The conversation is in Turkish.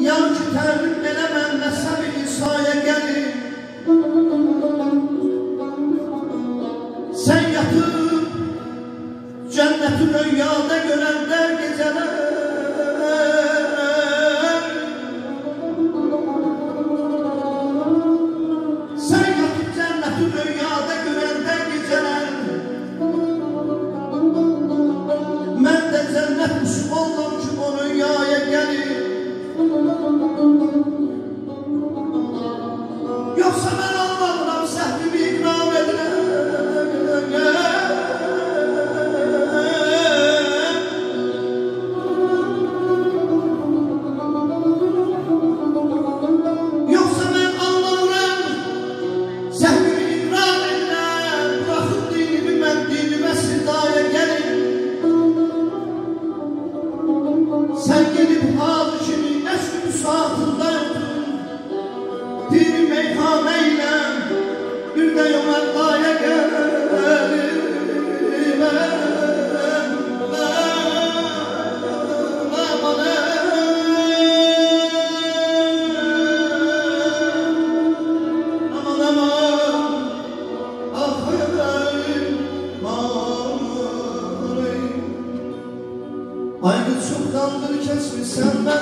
Yarışı terhim edemem mezhebi insaya gelir Sen yatıp cennetin önyada semana. Ayrı çoktandır kesmişsen ben